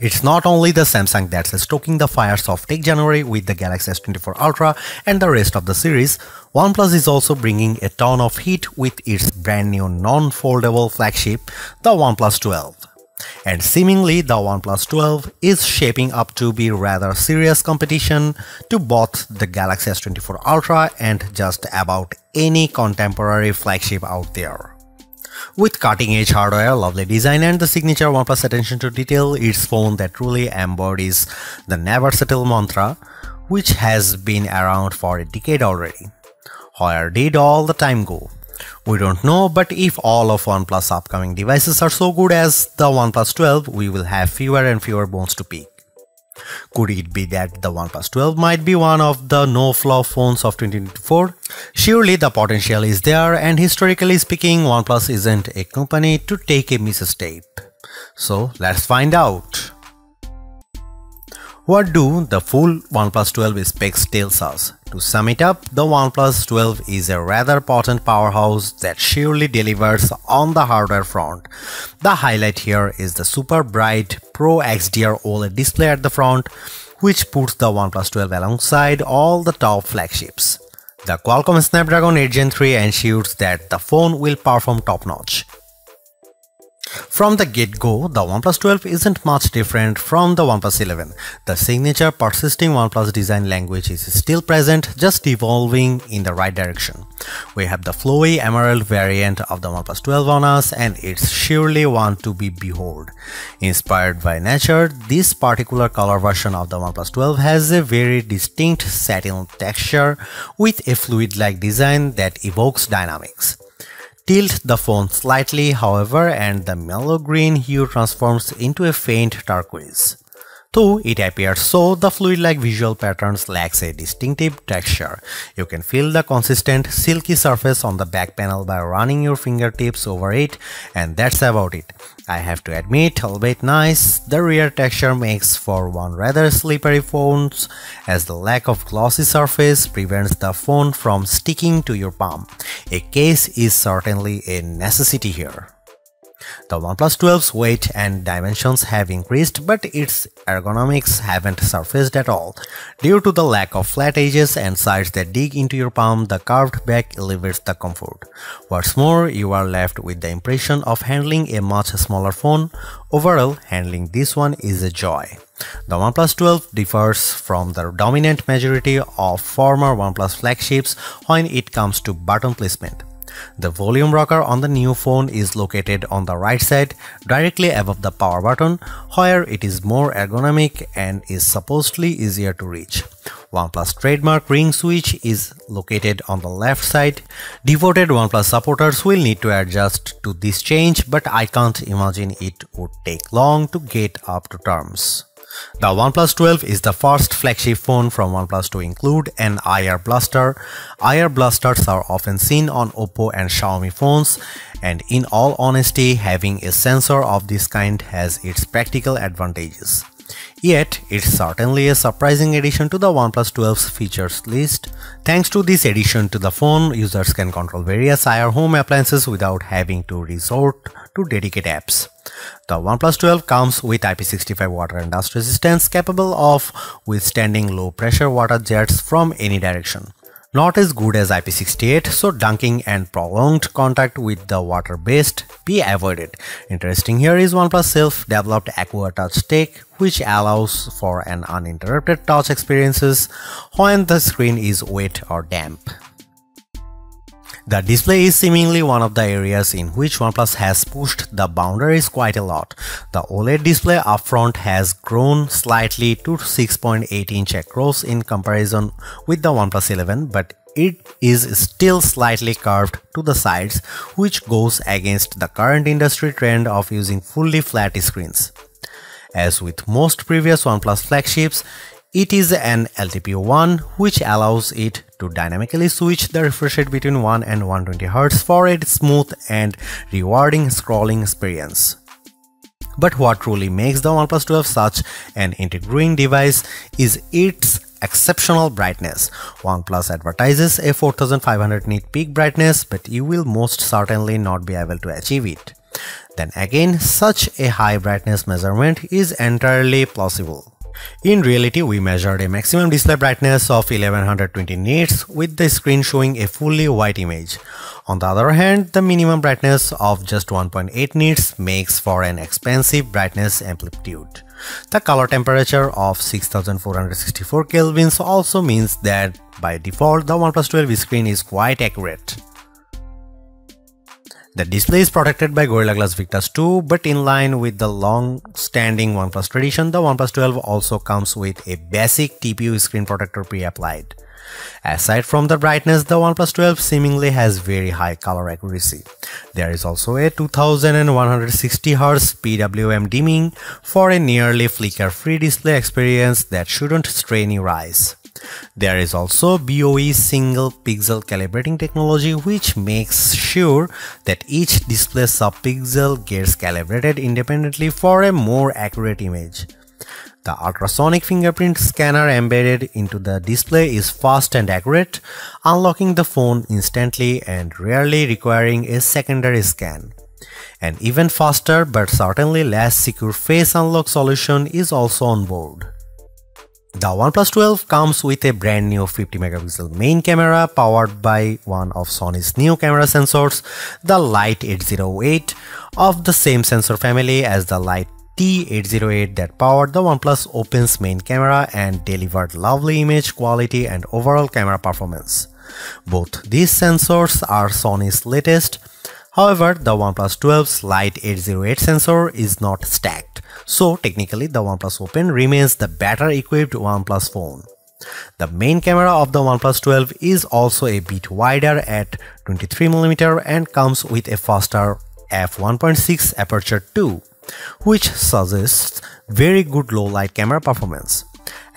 It's not only the Samsung that's stoking the fires of Tech January with the Galaxy S24 Ultra and the rest of the series, OnePlus is also bringing a ton of heat with its brand new non-foldable flagship, the OnePlus 12. And seemingly the OnePlus 12 is shaping up to be rather serious competition to both the Galaxy S24 Ultra and just about any contemporary flagship out there. With cutting-edge hardware, lovely design and the signature OnePlus attention to detail, it's phone that truly embodies the never settle mantra, which has been around for a decade already. Where did all the time go? We don't know, but if all of OnePlus upcoming devices are so good as the OnePlus 12, we will have fewer and fewer bones to pick. Could it be that the OnePlus 12 might be one of the no-flaw phones of 2024? Surely the potential is there and historically speaking OnePlus isn't a company to take a misstep. So let's find out. What do the full OnePlus 12 specs tells us? To sum it up, the OnePlus 12 is a rather potent powerhouse that surely delivers on the hardware front. The highlight here is the super bright Pro XDR OLED display at the front, which puts the OnePlus 12 alongside all the top flagships. The Qualcomm Snapdragon 8 Gen 3 ensures that the phone will perform top-notch. From the get-go, the OnePlus 12 isn't much different from the OnePlus 11. The signature persisting OnePlus design language is still present, just evolving in the right direction. We have the flowy emerald variant of the OnePlus 12 on us and it's surely one to be behold. Inspired by nature, this particular color version of the OnePlus 12 has a very distinct satin texture with a fluid-like design that evokes dynamics. Tilt the phone slightly however and the mellow green hue transforms into a faint turquoise. Though it appears so, the fluid-like visual patterns lacks a distinctive texture. You can feel the consistent, silky surface on the back panel by running your fingertips over it and that's about it. I have to admit, albeit nice, the rear texture makes for one rather slippery phone as the lack of glossy surface prevents the phone from sticking to your palm. A case is certainly a necessity here. The OnePlus 12's weight and dimensions have increased but its ergonomics haven't surfaced at all. Due to the lack of flat edges and sides that dig into your palm, the curved back elevates the comfort. What's more, you are left with the impression of handling a much smaller phone. Overall, handling this one is a joy. The OnePlus 12 differs from the dominant majority of former OnePlus flagships when it comes to button placement. The volume rocker on the new phone is located on the right side directly above the power button where it is more ergonomic and is supposedly easier to reach. OnePlus trademark ring switch is located on the left side. Devoted OnePlus supporters will need to adjust to this change but I can't imagine it would take long to get up to terms. The OnePlus 12 is the first flagship phone from OnePlus to include an IR blaster. IR blasters are often seen on Oppo and Xiaomi phones and in all honesty having a sensor of this kind has its practical advantages. Yet, it's certainly a surprising addition to the OnePlus 12's features list. Thanks to this addition to the phone, users can control various IR home appliances without having to resort to dedicated apps. The OnePlus 12 comes with IP65 water and dust resistance capable of withstanding low pressure water jets from any direction. Not as good as IP68, so dunking and prolonged contact with the water based be avoided. Interesting here is OnePlus self-developed Aqua Touch tech which allows for an uninterrupted touch experiences when the screen is wet or damp. The display is seemingly one of the areas in which OnePlus has pushed the boundaries quite a lot. The OLED display up front has grown slightly to 6.8 inch across in comparison with the OnePlus 11 but it is still slightly curved to the sides which goes against the current industry trend of using fully flat screens. As with most previous OnePlus flagships, it is an LTPO1 which allows it to dynamically switch the refresh rate between 1 and 120Hz for a smooth and rewarding scrolling experience. But what truly makes the OnePlus 12 such an intriguing device is its exceptional brightness. OnePlus advertises a 4500 nit peak brightness but you will most certainly not be able to achieve it. then again such a high brightness measurement is entirely plausible. In reality, we measured a maximum display brightness of 1120 nits with the screen showing a fully white image. On the other hand, the minimum brightness of just 1.8 nits makes for an expensive brightness amplitude. The color temperature of 6464 kelvins also means that by default the OnePlus 12 screen is quite accurate. The display is protected by Gorilla Glass Victus 2, but in line with the long-standing OnePlus tradition, the OnePlus 12 also comes with a basic TPU screen protector pre-applied. Aside from the brightness, the OnePlus 12 seemingly has very high color accuracy. There is also a 2160Hz PWM dimming for a nearly flicker-free display experience that shouldn't strain your eyes. There is also BOE single pixel calibrating technology which makes sure that each display subpixel gets calibrated independently for a more accurate image. The ultrasonic fingerprint scanner embedded into the display is fast and accurate, unlocking the phone instantly and rarely requiring a secondary scan. An even faster but certainly less secure face unlock solution is also on board. The OnePlus 12 comes with a brand new 50 megapixel main camera powered by one of Sony's new camera sensors, the LYT-808 of the same sensor family as the Light T808 that powered the OnePlus Open's main camera and delivered lovely image quality and overall camera performance. Both these sensors are Sony's latest, however the OnePlus 12's LYT-808 sensor is not stacked, so technically the OnePlus Open remains the better equipped OnePlus phone. The main camera of the OnePlus 12 is also a bit wider at 23mm and comes with a faster f1.6 aperture too which suggests very good low light camera performance.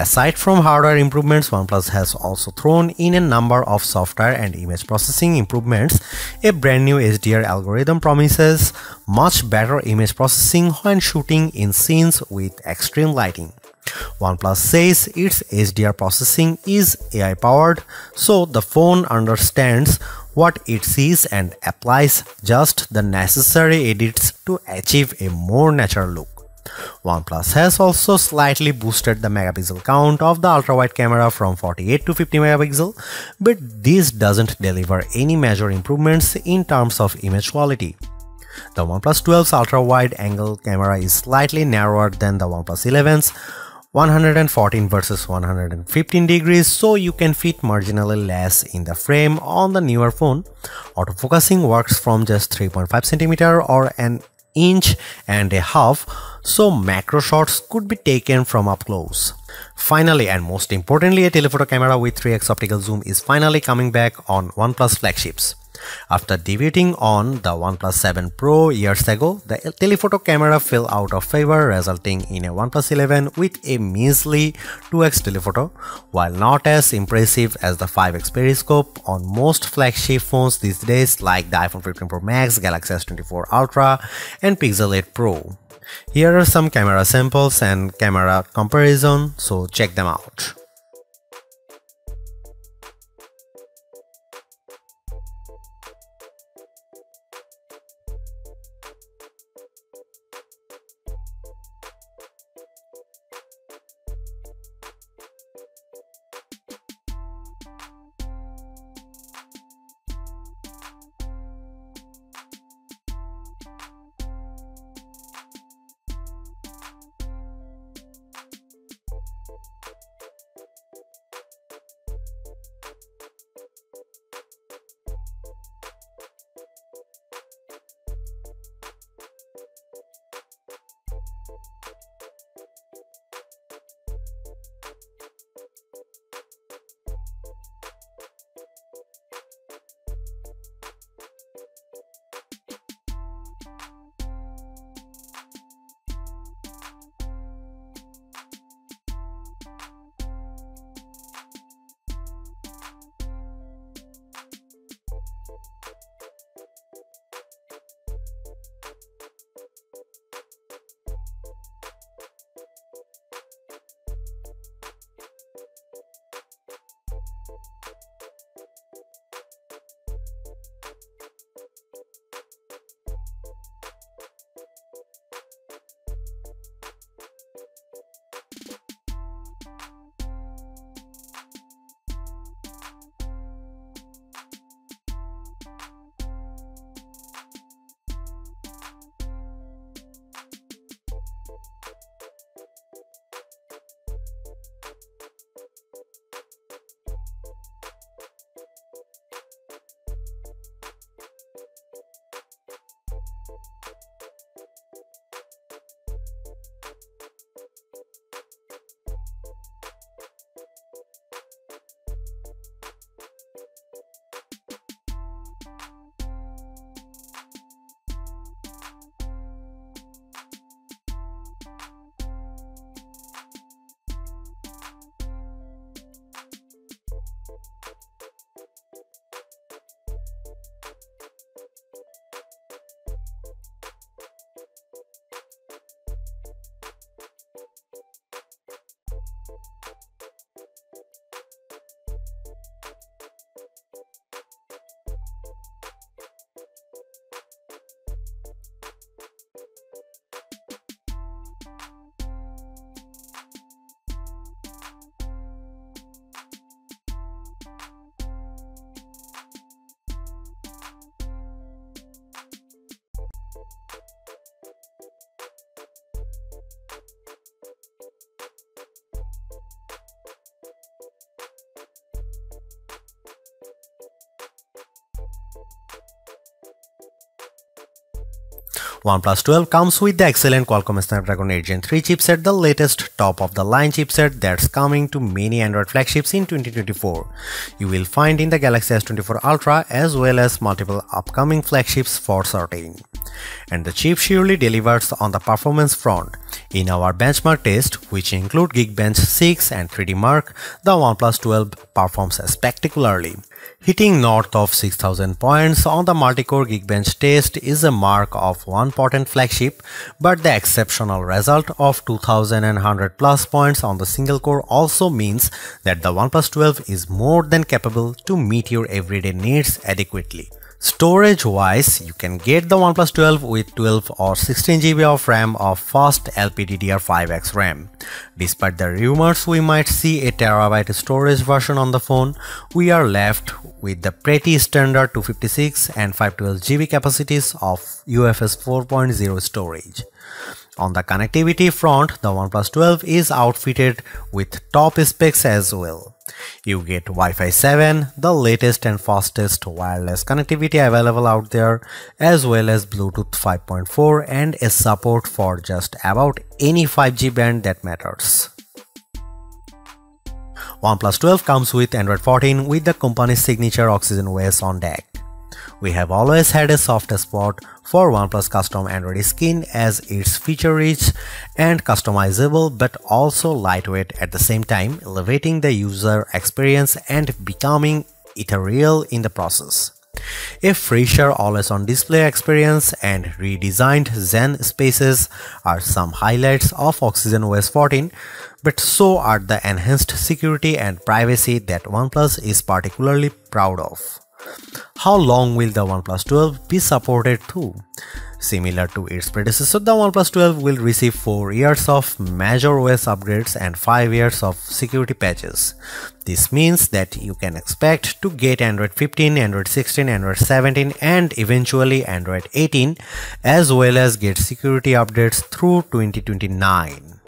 Aside from hardware improvements, OnePlus has also thrown in a number of software and image processing improvements. A brand new HDR algorithm promises much better image processing when shooting in scenes with extreme lighting. OnePlus says its HDR processing is AI powered, so the phone understands what it sees and applies just the necessary edits to achieve a more natural look. OnePlus has also slightly boosted the megapixel count of the ultra-wide camera from 48 to 50 megapixel, but this doesn't deliver any major improvements in terms of image quality. The OnePlus 12's ultra-wide angle camera is slightly narrower than the OnePlus 11's, 114 versus 115 degrees so you can fit marginally less in the frame on the newer phone. Autofocusing works from just 3.5 cm or an inch and a half so macro shots could be taken from up close. Finally and most importantly a telephoto camera with 3x optical zoom is finally coming back on OnePlus flagships. After debuting on the OnePlus 7 Pro years ago, the telephoto camera fell out of favor resulting in a OnePlus 11 with a measly 2x telephoto. While not as impressive as the 5x periscope on most flagship phones these days like the iPhone 15 Pro Max, Galaxy S24 Ultra and Pixel 8 Pro. Here are some camera samples and camera comparison, so check them out. OnePlus 12 comes with the excellent Qualcomm Snapdragon 8 Gen 3 chipset, the latest top-of-the-line chipset that's coming to many Android flagships in 2024. You will find in the Galaxy S24 Ultra as well as multiple upcoming flagships for certain. And the chip surely delivers on the performance front. In our benchmark test, which include Geekbench 6 and 3D Mark, the OnePlus 12 performs spectacularly. Hitting north of 6000 points on the multi-core Geekbench test is a mark of one potent flagship, but the exceptional result of 2100 plus points on the single core also means that the OnePlus 12 is more than capable to meet your everyday needs adequately. Storage wise, you can get the OnePlus 12 with 12 or 16GB of RAM of fast LPDDR5X RAM. Despite the rumors we might see a terabyte storage version on the phone, we are left with the pretty standard 256 and 512GB capacities of UFS 4.0 storage. On the connectivity front, the OnePlus 12 is outfitted with top specs as well. You get Wi-Fi 7, the latest and fastest wireless connectivity available out there, as well as Bluetooth 5.4 and a support for just about any 5G band that matters. OnePlus 12 comes with Android 14 with the company's signature Oxygen OS on deck. We have always had a soft spot for OnePlus custom Android skin as it's feature-rich and customizable but also lightweight at the same time, elevating the user experience and becoming ethereal in the process. A fresher always-on display experience and redesigned Zen spaces are some highlights of Oxygen OS 14, but so are the enhanced security and privacy that OnePlus is particularly proud of. How long will the OnePlus 12 be supported too? Similar to its predecessor, the OnePlus 12 will receive 4 years of major OS upgrades and 5 years of security patches. This means that you can expect to get Android 15, Android 16, Android 17 and eventually Android 18 as well as get security updates through 2029.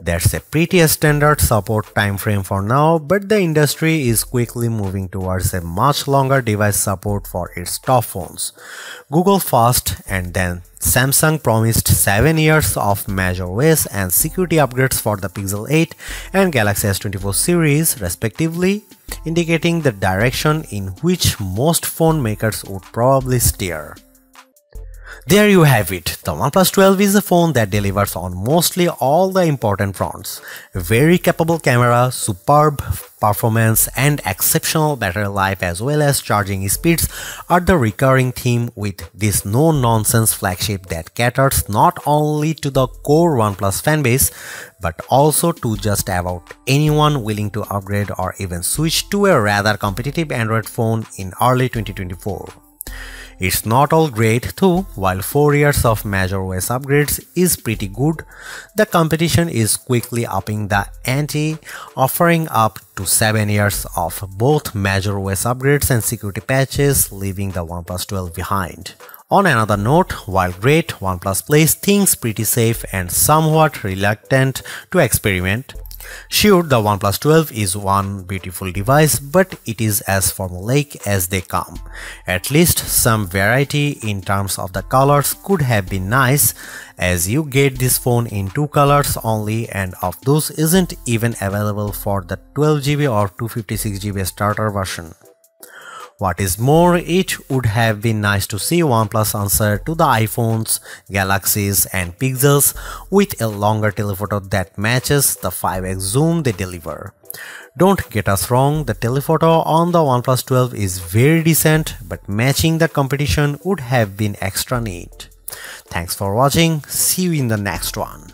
That's a pretty standard support timeframe for now, but the industry is quickly moving towards a much longer device support for its top phones. Google first and then Samsung promised 7 years of major OS and security upgrades for the Pixel 8 and Galaxy S24 series respectively, indicating the direction in which most phone makers would probably steer. There you have it. The OnePlus 12 is a phone that delivers on mostly all the important fronts. Very capable camera, superb performance and exceptional battery life as well as charging speeds are the recurring theme with this no-nonsense flagship that caters not only to the core OnePlus fanbase but also to just about anyone willing to upgrade or even switch to a rather competitive Android phone in early 2024. It's not all great too, while 4 years of major OS upgrades is pretty good, the competition is quickly upping the ante, offering up to 7 years of both major OS upgrades and security patches, leaving the OnePlus 12 behind. On another note, while great, OnePlus plays things pretty safe and somewhat reluctant to experiment, Sure, the OnePlus 12 is one beautiful device, but it is as formulaic as they come. At least some variety in terms of the colors could have been nice, as you get this phone in two colors only and of those isn't even available for the 12GB or 256GB starter version. What is more, it would have been nice to see OnePlus answer to the iPhones, Galaxies and Pixels with a longer telephoto that matches the 5x zoom they deliver. Don't get us wrong, the telephoto on the OnePlus 12 is very decent, but matching the competition would have been extra neat. Thanks for watching, see you in the next one.